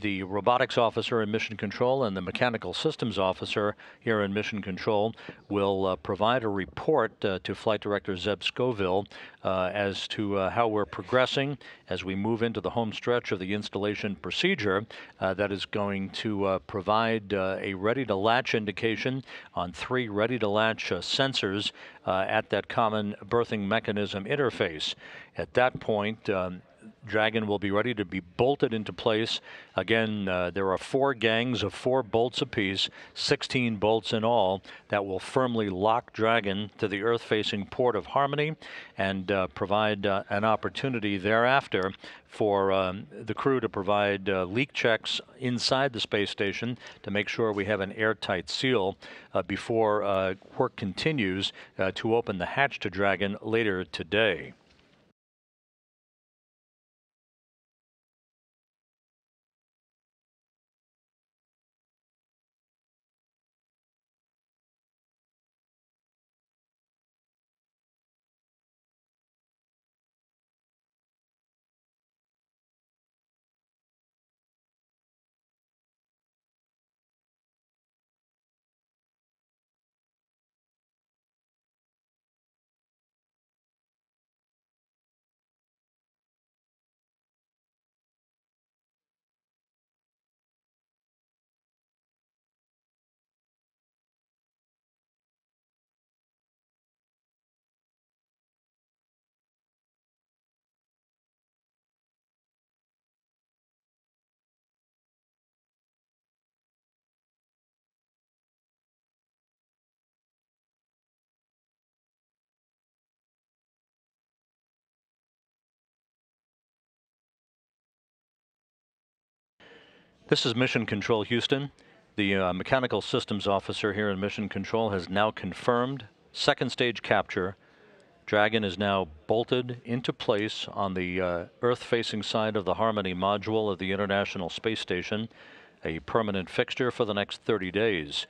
the robotics officer in Mission Control and the mechanical systems officer here in Mission Control will uh, provide a report uh, to Flight Director Zeb Scoville uh, as to uh, how we're progressing as we move into the home stretch of the installation procedure uh, that is going to provide a ready to latch indication on three ready to latch sensors at that common berthing mechanism interface. At that point, um, Dragon will be ready to be bolted into place. Again, uh, there are four gangs of four bolts apiece, 16 bolts in all, that will firmly lock Dragon to the Earth facing port of Harmony and uh, provide uh, an opportunity thereafter for um, the crew to provide uh, leak checks inside the space station to make sure we have an airtight seal uh, before uh, work continues to open the hatch to Dragon later today. This is Mission Control Houston. The uh, mechanical systems officer here in Mission Control has now confirmed second stage capture. Dragon is now bolted into place on the uh, Earth-facing side of the Harmony module of the International Space Station, a permanent fixture for the next 30 days.